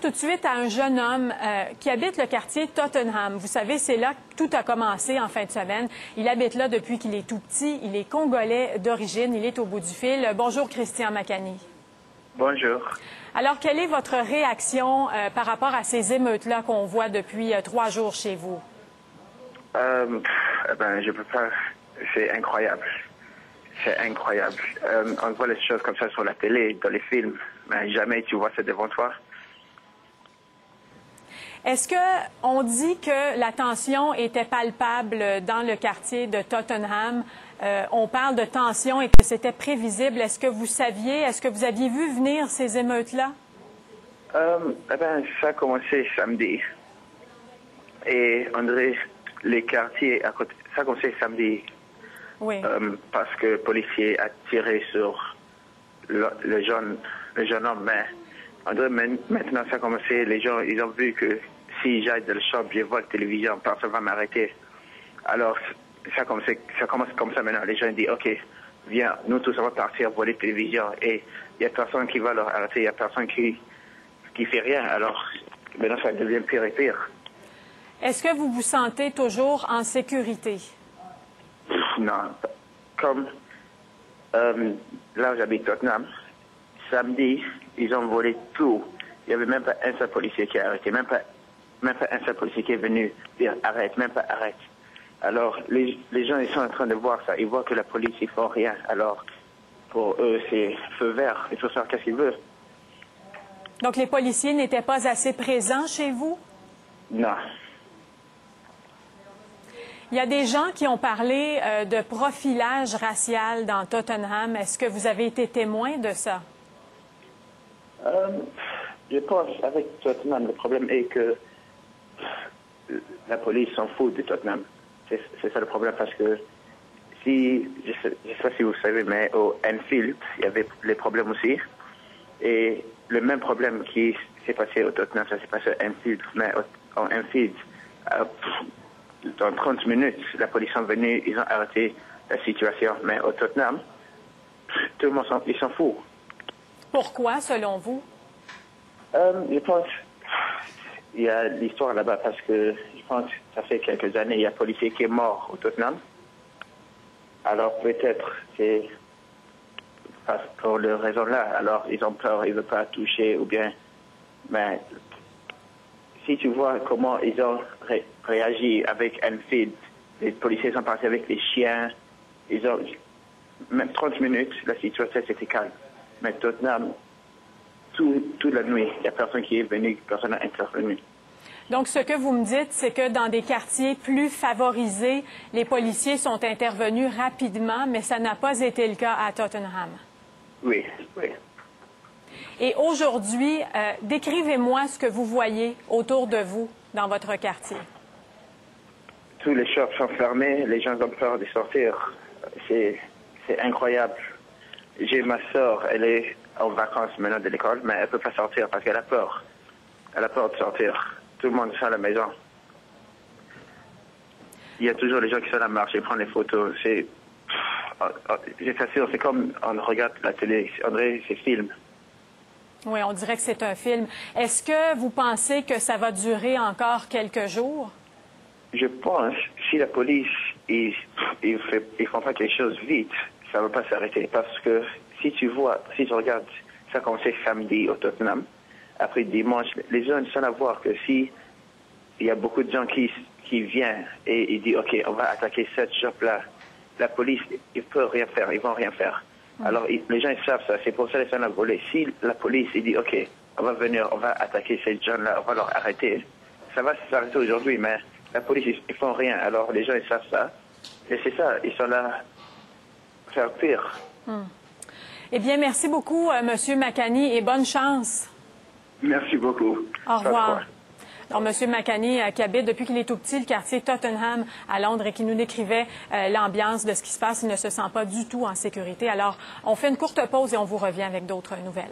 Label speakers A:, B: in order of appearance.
A: tout de suite à un jeune homme euh, qui habite le quartier Tottenham. Vous savez, c'est là que tout a commencé en fin de semaine. Il habite là depuis qu'il est tout petit. Il est congolais d'origine. Il est au bout du fil. Bonjour, Christian Macani.
B: Bonjour.
A: Alors, quelle est votre réaction euh, par rapport à ces émeutes-là qu'on voit depuis euh, trois jours chez vous?
B: Eh ben, je peux pas. C'est incroyable. C'est incroyable. On voit les choses comme ça sur la télé, dans les films, mais jamais tu vois ça devant toi.
A: Est-ce que on dit que la tension était palpable dans le quartier de Tottenham? Euh, on parle de tension et que c'était prévisible. Est-ce que vous saviez, est-ce que vous aviez vu venir ces émeutes-là?
B: Euh, eh ben, ça a commencé samedi. Et André, les quartiers à côté, ça a commencé samedi.
A: Oui.
B: Euh, parce que le policier a tiré sur le, le jeune, le jeune homme. Mais maintenant ça a commencé, les gens, ils ont vu que si j'aille dans le shop, je vois la télévision, personne va m'arrêter. Alors, ça commence, ça commence comme ça maintenant. Les gens disent, OK, viens, nous tous, on va partir voir les télévisions. Et il n'y a personne qui va leur arrêter, il n'y a personne qui, qui fait rien. Alors, maintenant, ça devient pire et pire.
A: Est-ce que vous vous sentez toujours en sécurité?
B: Pff, Non, comme euh, là j'habite Tottenham, samedi, ils ont volé tout. Il n'y avait même pas un seul policier qui a arrêté, même pas, même pas un seul policier qui est venu dire arrête, même pas arrête. Alors, les, les gens, ils sont en train de voir ça. Ils voient que la police, ils font rien. Alors, pour eux, c'est feu vert. Il faut savoir qu'est-ce qu'ils veulent.
A: Donc, les policiers n'étaient pas assez présents chez vous?
B: Non.
A: Il y a des gens qui ont parlé euh, de profilage racial dans Tottenham. Est-ce que vous avez été témoin de ça?
B: Euh, je pense avec Tottenham, le problème est que la police s'en fout de Tottenham. C'est ça le problème parce que si, je je sais pas si vous savez, mais au Enfield, il y avait les problèmes aussi. Et le même problème qui s'est passé au Tottenham, ça s'est passé à Enfield. Mais au, au Enfield, euh, dans 30 minutes, la police est venue, ils ont arrêté la situation. Mais au Tottenham, tout le monde s'en fout.
A: Pourquoi, selon vous?
B: Euh, je pense il y a l'histoire là-bas parce que je pense que ça fait quelques années, il y a un policier qui est mort au Tottenham. Alors peut-être c'est pour le raison là. Alors ils ont peur, ils ne veulent pas toucher ou bien. Mais si tu vois comment ils ont ré- réagi avec Enfield, les policiers sont partis avec les chiens. Ils ont même 30 minutes, la situation c'était calme. Mais Tottenham, tout, toute la nuit, il n'y a personne qui est venu, personne n'a intervenu.
A: Donc, ce que vous me dites, c'est que dans des quartiers plus favorisés, les policiers sont intervenus rapidement, mais ça n'a pas été le cas à Tottenham.
B: Oui, oui.
A: Et aujourd'hui, euh, décrivez-moi ce que vous voyez autour de vous dans votre quartier.
B: Tous les shops sont fermés, les gens ont peur de sortir. C'est, c'est incroyable. J'ai ma soeur, elle est en vacances maintenant de l'école, mais elle peut pas sortir parce qu'elle a peur. Elle a peur de sortir. Tout le monde est à la maison. Il y a toujours les gens qui sont à la marche et prennent les photos. C'est, je t'assure, c'est comme on regarde la télé. André, c'est film.
A: Oui, on dirait que c'est un film. Est-ce que vous pensez que ça va durer encore quelques jours?
B: Je pense si la police ils, ils, fait, ils font pas quelque chose vite, ça ne va pas s'arrêter. Parce que si tu vois, si tu regardes, ça a commencé samedi au Tottenham. Après dimanche, les gens sont à voir que si il y a beaucoup de gens qui, qui viennent et ils disent OK, on va attaquer cette shop-là, la police, ils peuvent rien faire, ils vont rien faire. Alors ils- les gens ils savent ça, c'est pour ça qu'ils sont à voler. Si la police il dit OK, on va venir, on va attaquer ces gens-là, on va leur arrêter, ça va s'arrêter aujourd'hui, mais la police ils, ils font rien. Alors les gens ils savent ça. Et c'est ça, ils sont là faire pire.
A: Eh bien, merci beaucoup, euh, Monsieur Macani, et bonne chance.
B: Merci beaucoup.
A: Au revoir. Donc, M. Macani, euh, qui habite depuis qu'il est tout petit le quartier Tottenham à Londres et qui nous décrivait euh, l'ambiance de ce qui se passe, il ne se sent pas du tout en sécurité. Alors, on fait une courte pause et on vous revient avec d'autres nouvelles.